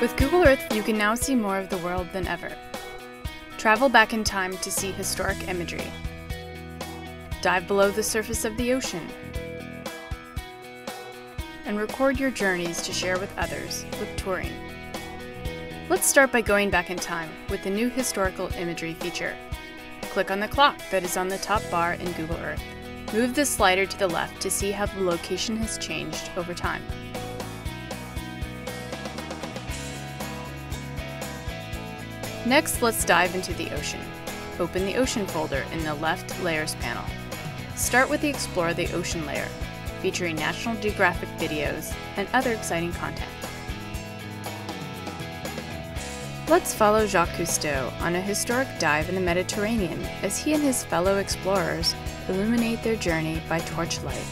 With Google Earth, you can now see more of the world than ever. Travel back in time to see historic imagery. Dive below the surface of the ocean. And record your journeys to share with others with touring. Let's start by going back in time with the new historical imagery feature. Click on the clock that is on the top bar in Google Earth. Move the slider to the left to see how the location has changed over time. Next, let's dive into the ocean. Open the Ocean folder in the left Layers panel. Start with the Explore the Ocean layer, featuring National Geographic videos and other exciting content. Let's follow Jacques Cousteau on a historic dive in the Mediterranean as he and his fellow explorers illuminate their journey by torchlight.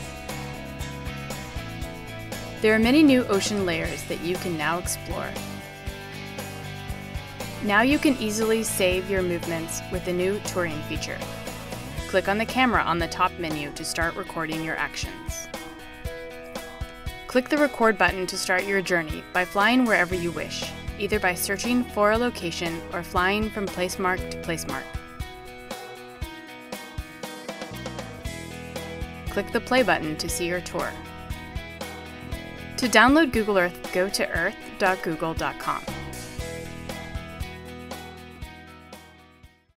There are many new ocean layers that you can now explore. Now you can easily save your movements with the new touring feature. Click on the camera on the top menu to start recording your actions. Click the record button to start your journey by flying wherever you wish, either by searching for a location or flying from placemark to placemark. Click the play button to see your tour. To download Google Earth, go to earth.google.com.